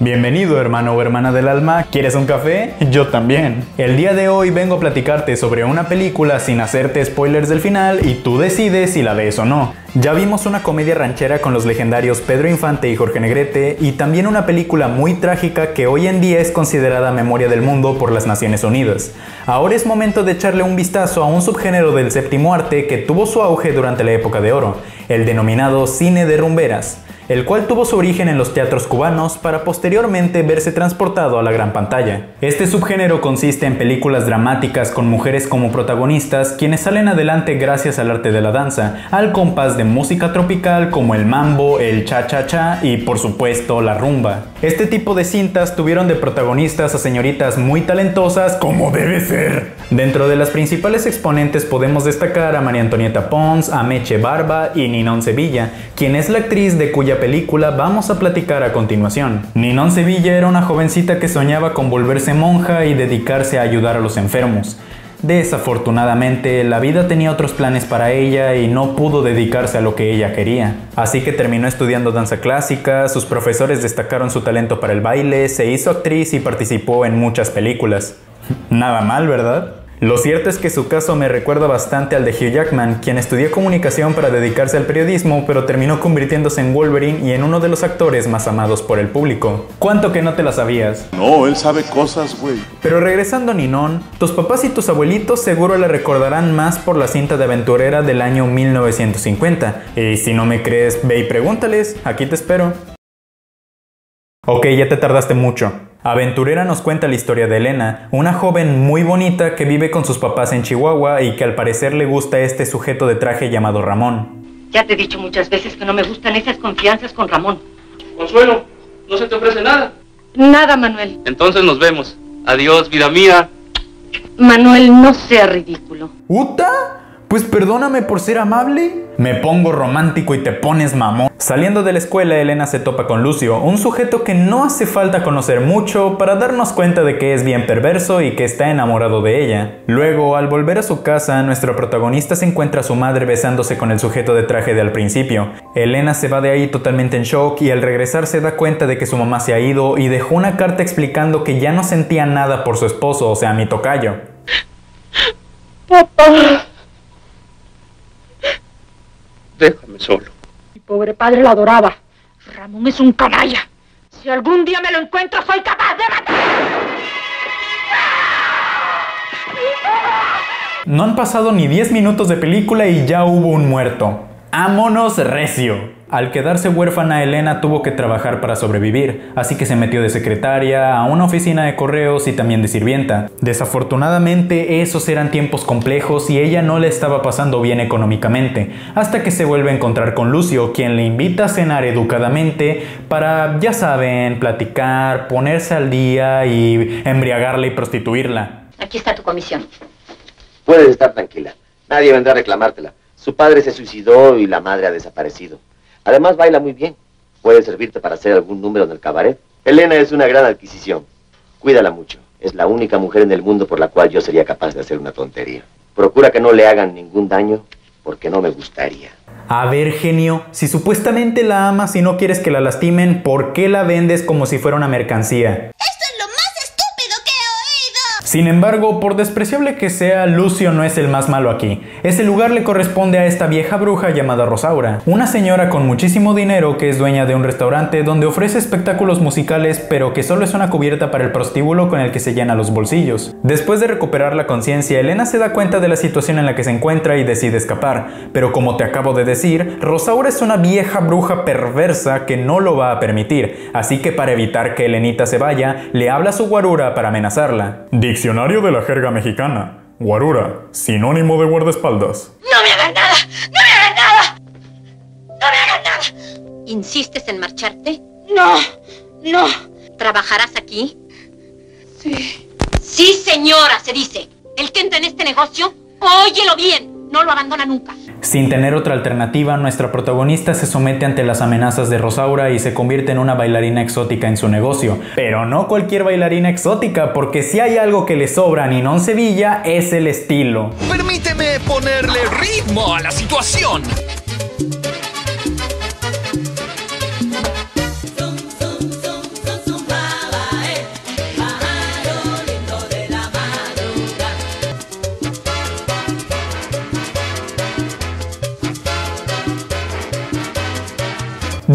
Bienvenido hermano o hermana del alma, ¿quieres un café? Yo también. El día de hoy vengo a platicarte sobre una película sin hacerte spoilers del final y tú decides si la ves o no. Ya vimos una comedia ranchera con los legendarios Pedro Infante y Jorge Negrete y también una película muy trágica que hoy en día es considerada memoria del mundo por las Naciones Unidas. Ahora es momento de echarle un vistazo a un subgénero del séptimo arte que tuvo su auge durante la época de oro, el denominado cine de rumberas el cual tuvo su origen en los teatros cubanos para posteriormente verse transportado a la gran pantalla. Este subgénero consiste en películas dramáticas con mujeres como protagonistas quienes salen adelante gracias al arte de la danza, al compás de música tropical como el mambo, el cha-cha-cha y por supuesto la rumba. Este tipo de cintas tuvieron de protagonistas a señoritas muy talentosas como debe ser. Dentro de las principales exponentes podemos destacar a María Antonieta Pons, a Meche Barba y Ninón Sevilla, quien es la actriz de cuya película vamos a platicar a continuación. Ninon Sevilla era una jovencita que soñaba con volverse monja y dedicarse a ayudar a los enfermos. Desafortunadamente, la vida tenía otros planes para ella y no pudo dedicarse a lo que ella quería. Así que terminó estudiando danza clásica, sus profesores destacaron su talento para el baile, se hizo actriz y participó en muchas películas. Nada mal, ¿verdad? Lo cierto es que su caso me recuerda bastante al de Hugh Jackman, quien estudió comunicación para dedicarse al periodismo, pero terminó convirtiéndose en Wolverine y en uno de los actores más amados por el público. ¿Cuánto que no te la sabías? No, él sabe cosas, güey. Pero regresando a Ninon, tus papás y tus abuelitos seguro la recordarán más por la cinta de aventurera del año 1950. Y si no me crees, ve y pregúntales, aquí te espero. Ok, ya te tardaste mucho. Aventurera nos cuenta la historia de Elena, una joven muy bonita que vive con sus papás en Chihuahua y que al parecer le gusta este sujeto de traje llamado Ramón. Ya te he dicho muchas veces que no me gustan esas confianzas con Ramón. Consuelo, ¿no se te ofrece nada? Nada, Manuel. Entonces nos vemos. Adiós, vida mía. Manuel, no sea ridículo. ¿Uta? Pues perdóname por ser amable. Me pongo romántico y te pones mamón. Saliendo de la escuela, Elena se topa con Lucio, un sujeto que no hace falta conocer mucho para darnos cuenta de que es bien perverso y que está enamorado de ella. Luego, al volver a su casa, nuestro protagonista se encuentra a su madre besándose con el sujeto de traje de al principio. Elena se va de ahí totalmente en shock y al regresar se da cuenta de que su mamá se ha ido y dejó una carta explicando que ya no sentía nada por su esposo, o sea, mi tocayo. Papá. Déjame solo. Mi pobre padre lo adoraba. Ramón es un canalla. Si algún día me lo encuentro, soy capaz de matar. No han pasado ni 10 minutos de película y ya hubo un muerto. ¡Ámonos recio! Al quedarse huérfana, Elena tuvo que trabajar para sobrevivir, así que se metió de secretaria a una oficina de correos y también de sirvienta. Desafortunadamente, esos eran tiempos complejos y ella no le estaba pasando bien económicamente, hasta que se vuelve a encontrar con Lucio, quien le invita a cenar educadamente para, ya saben, platicar, ponerse al día y embriagarla y prostituirla. Aquí está tu comisión. Puedes estar tranquila. Nadie vendrá a reclamártela. Su padre se suicidó y la madre ha desaparecido. Además, baila muy bien. Puede servirte para hacer algún número en el cabaret. Elena es una gran adquisición. Cuídala mucho. Es la única mujer en el mundo por la cual yo sería capaz de hacer una tontería. Procura que no le hagan ningún daño, porque no me gustaría. A ver, genio, si supuestamente la amas y no quieres que la lastimen, ¿por qué la vendes como si fuera una mercancía? Sin embargo, por despreciable que sea, Lucio no es el más malo aquí. Ese lugar le corresponde a esta vieja bruja llamada Rosaura, una señora con muchísimo dinero que es dueña de un restaurante donde ofrece espectáculos musicales pero que solo es una cubierta para el prostíbulo con el que se llena los bolsillos. Después de recuperar la conciencia, Elena se da cuenta de la situación en la que se encuentra y decide escapar, pero como te acabo de decir, Rosaura es una vieja bruja perversa que no lo va a permitir, así que para evitar que Elenita se vaya, le habla a su guarura para amenazarla. Diccionario de la jerga mexicana. Guarura, sinónimo de guardaespaldas. ¡No me hagan nada! ¡No me hagan nada! ¡No me hagan nada! ¿Insistes en marcharte? No, no. ¿Trabajarás aquí? Sí. Sí, señora, se dice. El que entra en este negocio, óyelo bien, no lo abandona nunca. Sin tener otra alternativa, nuestra protagonista se somete ante las amenazas de Rosaura y se convierte en una bailarina exótica en su negocio. Pero no cualquier bailarina exótica, porque si hay algo que le sobra a Ninón Sevilla es el estilo. Permíteme ponerle ritmo a la situación.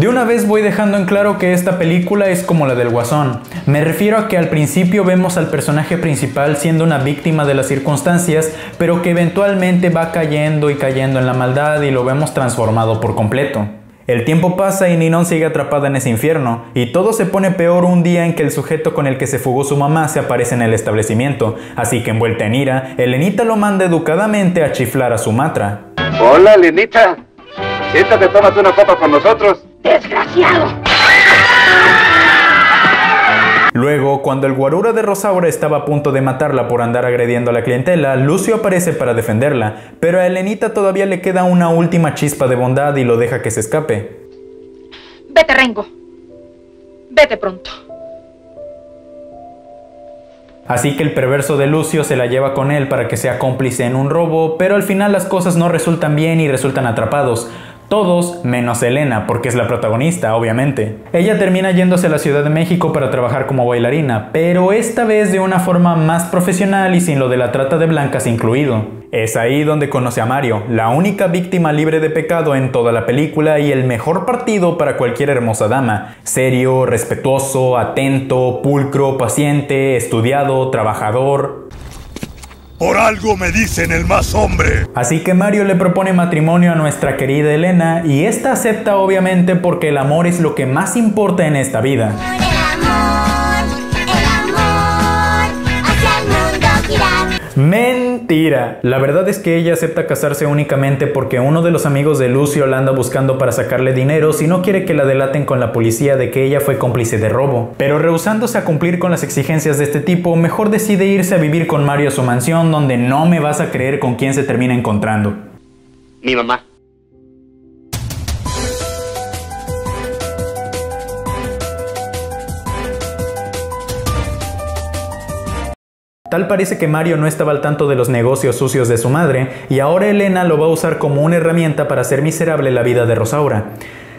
De una vez voy dejando en claro que esta película es como la del Guasón. Me refiero a que al principio vemos al personaje principal siendo una víctima de las circunstancias, pero que eventualmente va cayendo y cayendo en la maldad y lo vemos transformado por completo. El tiempo pasa y Ninon sigue atrapada en ese infierno, y todo se pone peor un día en que el sujeto con el que se fugó su mamá se aparece en el establecimiento, así que envuelta en ira, Elenita lo manda educadamente a chiflar a Sumatra. Hola, Elenita. Siéntate, tómate una copa con nosotros. ¡Desgraciado! Luego, cuando el guarura de Rosaura estaba a punto de matarla por andar agrediendo a la clientela, Lucio aparece para defenderla, pero a Elenita todavía le queda una última chispa de bondad y lo deja que se escape. Vete, Rengo. Vete pronto. Así que el perverso de Lucio se la lleva con él para que sea cómplice en un robo, pero al final las cosas no resultan bien y resultan atrapados. Todos menos Elena, porque es la protagonista, obviamente. Ella termina yéndose a la Ciudad de México para trabajar como bailarina, pero esta vez de una forma más profesional y sin lo de la trata de blancas incluido. Es ahí donde conoce a Mario, la única víctima libre de pecado en toda la película y el mejor partido para cualquier hermosa dama. Serio, respetuoso, atento, pulcro, paciente, estudiado, trabajador, Por algo me dicen el más hombre. Así que Mario le propone matrimonio a nuestra querida Elena y esta acepta obviamente porque el amor es lo que más importa en esta vida. Mentira. La verdad es que ella acepta casarse únicamente porque uno de los amigos de Lucio la anda buscando para sacarle dinero si no quiere que la delaten con la policía de que ella fue cómplice de robo. Pero rehusándose a cumplir con las exigencias de este tipo, mejor decide irse a vivir con Mario a su mansión donde no me vas a creer con quién se termina encontrando. Mi mamá. Tal parece que Mario no estaba al tanto de los negocios sucios de su madre y ahora Elena lo va a usar como una herramienta para hacer miserable la vida de Rosaura.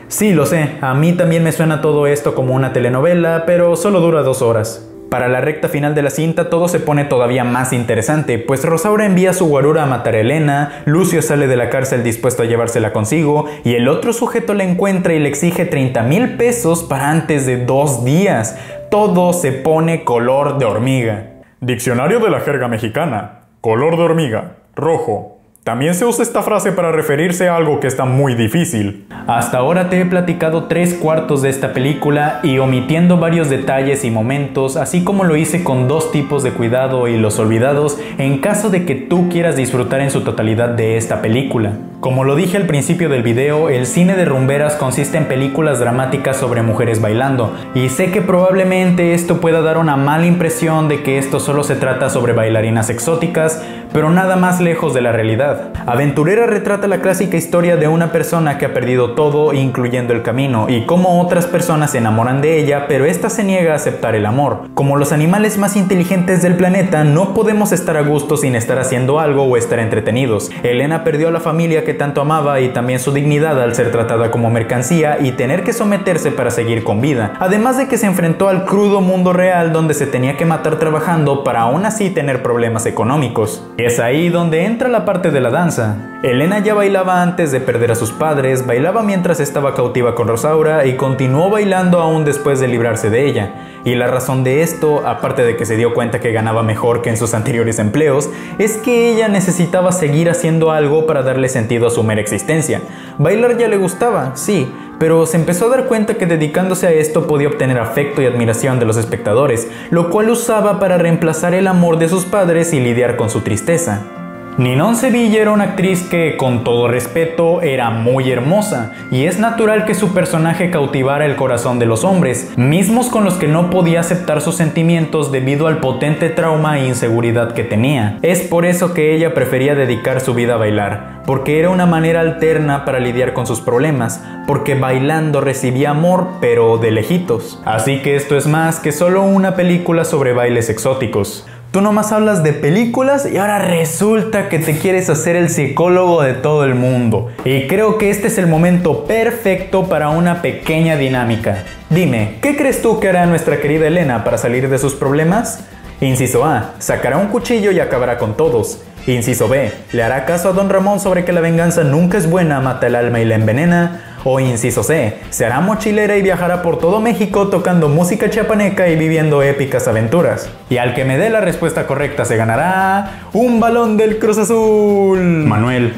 Sí, lo sé, a mí también me suena todo esto como una telenovela, pero solo dura dos horas. Para la recta final de la cinta todo se pone todavía más interesante, pues Rosaura envía a su guarura a matar a Elena, Lucio sale de la cárcel dispuesto a llevársela consigo, y el otro sujeto la encuentra y le exige 30 mil pesos para antes de dos días. Todo se pone color de hormiga. Diccionario de la jerga mexicana. Color de hormiga. Rojo. También se usa esta frase para referirse a algo que está muy difícil. Hasta ahora te he platicado tres cuartos de esta película y omitiendo varios detalles y momentos, así como lo hice con dos tipos de cuidado y los olvidados, en caso de que tú quieras disfrutar en su totalidad de esta película. Como lo dije al principio del video, el cine de rumberas consiste en películas dramáticas sobre mujeres bailando, y sé que probablemente esto pueda dar una mala impresión de que esto solo se trata sobre bailarinas exóticas, pero nada más lejos de la realidad. Aventurera retrata la clásica historia de una persona que ha perdido todo, incluyendo el camino, y cómo otras personas se enamoran de ella, pero ésta se niega a aceptar el amor. Como los animales más inteligentes del planeta, no podemos estar a gusto sin estar haciendo algo o estar entretenidos. Elena perdió a la familia que tanto amaba y también su dignidad al ser tratada como mercancía y tener que someterse para seguir con vida. Además de que se enfrentó al crudo mundo real donde se tenía que matar trabajando para aún así tener problemas económicos. Es ahí donde entra la parte de la danza. Elena ya bailaba antes de perder a sus padres, bailaba mientras estaba cautiva con Rosaura y continuó bailando aún después de librarse de ella. Y la razón de esto, aparte de que se dio cuenta que ganaba mejor que en sus anteriores empleos, es que ella necesitaba seguir haciendo algo para darle sentido a su mera existencia. Bailar ya le gustaba, sí, pero se empezó a dar cuenta que dedicándose a esto podía obtener afecto y admiración de los espectadores, lo cual usaba para reemplazar el amor de sus padres y lidiar con su tristeza. Ninon Sevilla era una actriz que, con todo respeto, era muy hermosa, y es natural que su personaje cautivara el corazón de los hombres, mismos con los que no podía aceptar sus sentimientos debido al potente trauma e inseguridad que tenía. Es por eso que ella prefería dedicar su vida a bailar, porque era una manera alterna para lidiar con sus problemas, porque bailando recibía amor, pero de lejitos. Así que esto es más que solo una película sobre bailes exóticos. Tú nomás hablas de películas y ahora resulta que te quieres hacer el psicólogo de todo el mundo. Y creo que este es el momento perfecto para una pequeña dinámica. Dime, ¿qué crees tú que hará nuestra querida Elena para salir de sus problemas? Inciso A, sacará un cuchillo y acabará con todos. Inciso B, le hará caso a don Ramón sobre que la venganza nunca es buena, mata el alma y la envenena. O inciso C, será mochilera y viajará por todo México tocando música chiapaneca y viviendo épicas aventuras. Y al que me dé la respuesta correcta se ganará un balón del Cruz Azul. Manuel,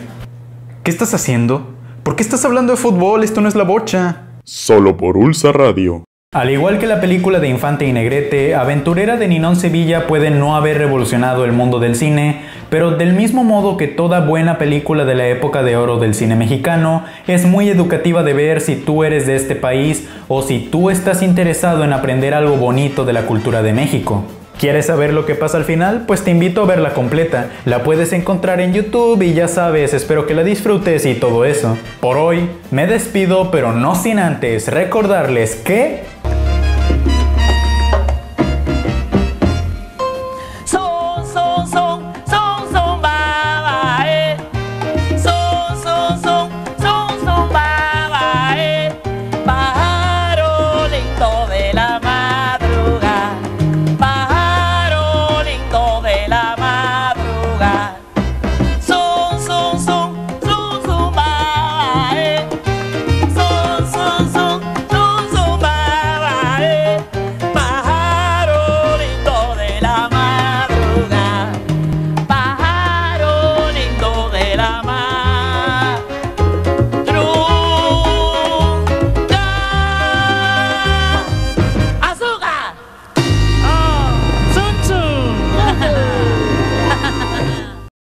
¿qué estás haciendo? ¿Por qué estás hablando de fútbol? Esto no es la bocha. Solo por Ulsa Radio. Al igual que la película de Infante y Negrete, Aventurera de Ninón Sevilla puede no haber revolucionado el mundo del cine, pero del mismo modo que toda buena película de la época de oro del cine mexicano, es muy educativa de ver si tú eres de este país o si tú estás interesado en aprender algo bonito de la cultura de México. ¿Quieres saber lo que pasa al final? Pues te invito a verla completa. La puedes encontrar en YouTube y ya sabes, espero que la disfrutes y todo eso. Por hoy, me despido, pero no sin antes recordarles que...